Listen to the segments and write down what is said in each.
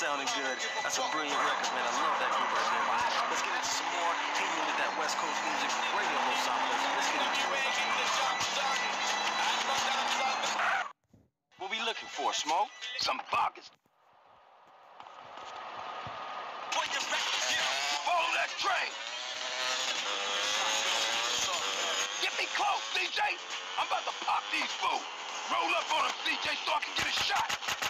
sounding good. That's a brilliant record, man. I love that group right there, man. Let's get into some more hitting that West Coast music. Radio Los Santos. Let's get into it. What we looking for, Smoke? Some buggers. Follow that train. Get me close, CJ. I'm about to pop these fools. Roll up on them, CJ, so I can get a shot.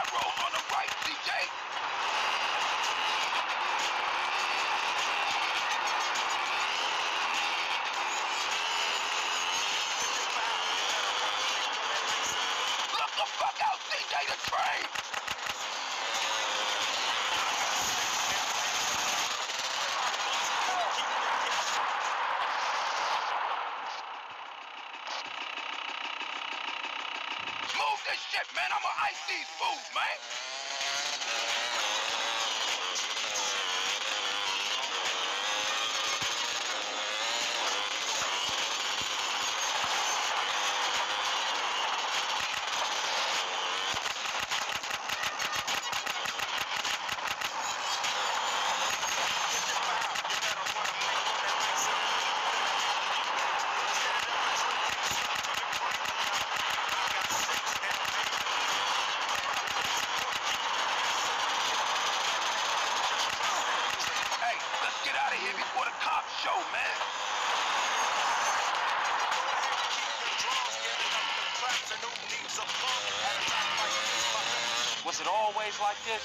the on the right, CJ! Look the fuck out, CJ, the train! Move this shit, man. I'ma ice these fools, man. Hey, let's get out of here the cops show, man. Was it always like this?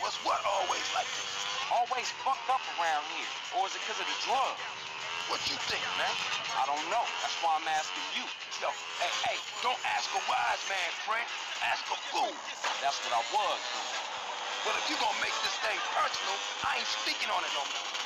Was what always like this? Always fucked up around here? Or is it because of the drugs? What you think, man? I don't know. That's why I'm asking you. Yo, hey, hey, don't ask a wise man, friend. Ask a fool. That's what I was doing. Well, if you gonna make this thing personal, I ain't speaking on it no more.